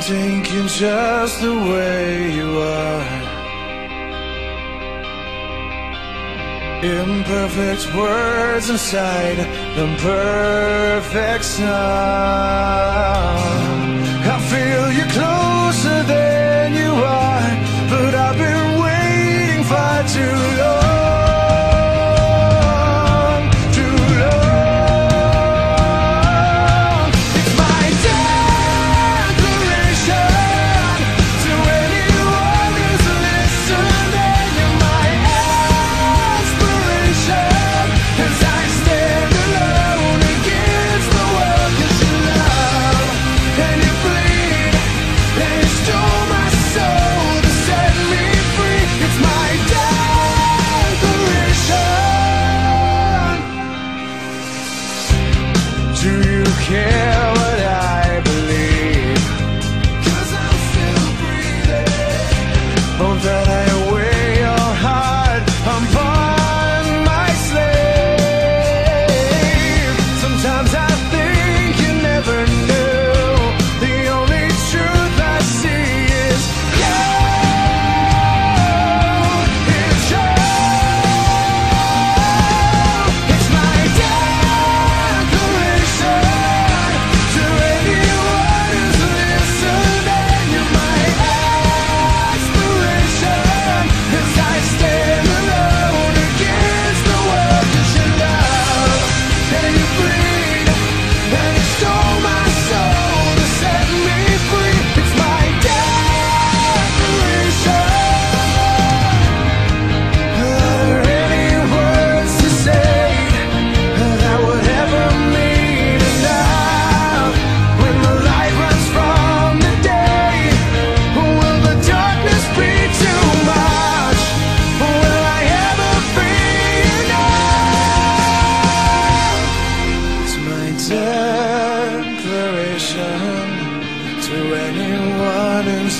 taken just the way you are. Imperfect words inside the perfect song.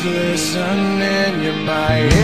listen and you might